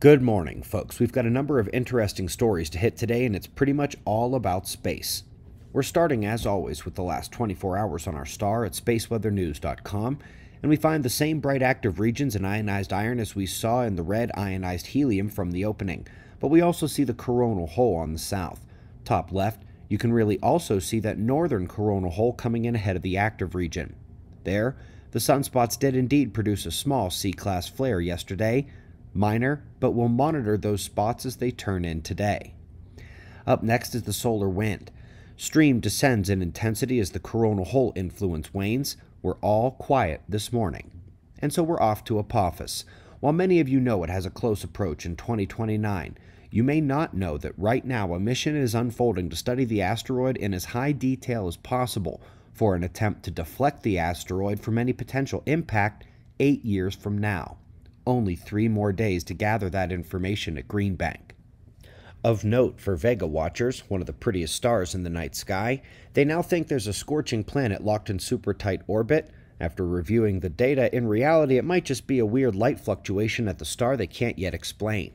Good morning, folks. We've got a number of interesting stories to hit today, and it's pretty much all about space. We're starting, as always, with the last 24 hours on our star at spaceweathernews.com, and we find the same bright active regions in ionized iron as we saw in the red ionized helium from the opening, but we also see the coronal hole on the south. Top left, you can really also see that northern coronal hole coming in ahead of the active region. There, the sunspots did indeed produce a small C class flare yesterday, minor, but we'll monitor those spots as they turn in today. Up next is the solar wind. Stream descends in intensity as the coronal hole influence wanes. We're all quiet this morning. And so we're off to Apophis. While many of you know it has a close approach in 2029, you may not know that right now a mission is unfolding to study the asteroid in as high detail as possible for an attempt to deflect the asteroid from any potential impact eight years from now only three more days to gather that information at Green Bank. Of note for Vega watchers, one of the prettiest stars in the night sky, they now think there's a scorching planet locked in super tight orbit. After reviewing the data, in reality, it might just be a weird light fluctuation at the star they can't yet explain.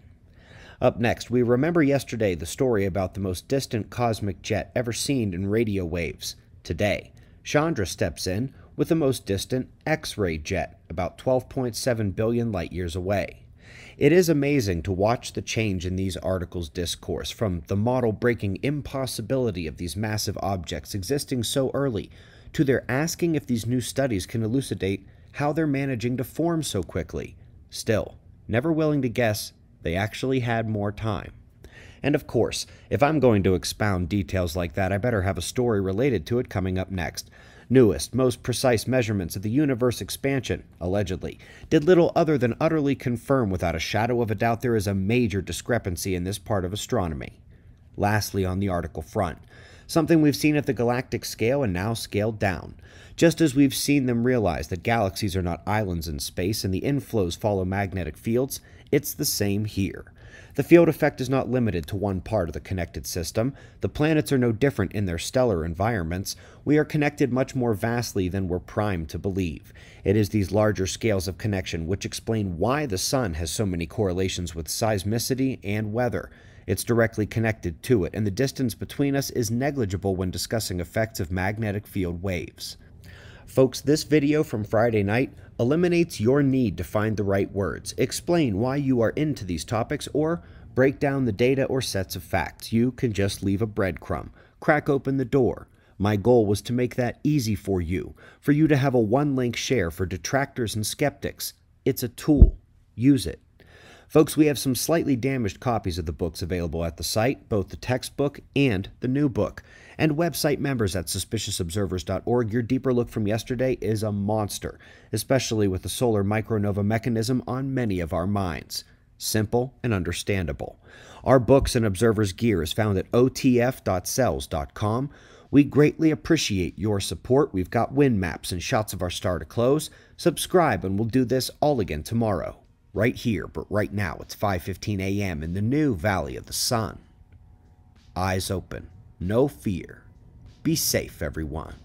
Up next, we remember yesterday the story about the most distant cosmic jet ever seen in radio waves. Today, Chandra steps in with the most distant X ray jet, about 12.7 billion light years away. It is amazing to watch the change in these articles' discourse from the model breaking impossibility of these massive objects existing so early to their asking if these new studies can elucidate how they're managing to form so quickly. Still, never willing to guess, they actually had more time. And of course, if I'm going to expound details like that, I better have a story related to it coming up next newest, most precise measurements of the universe expansion, allegedly, did little other than utterly confirm without a shadow of a doubt there is a major discrepancy in this part of astronomy. Lastly, on the article front, something we've seen at the galactic scale and now scaled down. Just as we've seen them realize that galaxies are not islands in space and the inflows follow magnetic fields, it's the same here. The field effect is not limited to one part of the connected system. The planets are no different in their stellar environments. We are connected much more vastly than we're primed to believe. It is these larger scales of connection which explain why the Sun has so many correlations with seismicity and weather. It's directly connected to it, and the distance between us is negligible when discussing effects of magnetic field waves. Folks, this video from Friday night eliminates your need to find the right words, explain why you are into these topics, or break down the data or sets of facts. You can just leave a breadcrumb, crack open the door. My goal was to make that easy for you, for you to have a one link share for detractors and skeptics. It's a tool. Use it. Folks, we have some slightly damaged copies of the books available at the site, both the textbook and the new book. And website members at suspiciousobservers.org, your deeper look from yesterday is a monster, especially with the solar micronova mechanism on many of our minds. Simple and understandable. Our books and observers gear is found at otf.sells.com. We greatly appreciate your support. We've got wind maps and shots of our star to close. Subscribe and we'll do this all again tomorrow right here, but right now it's 5:15 a.m. in the new Valley of the Sun. Eyes open, no fear. Be safe, everyone.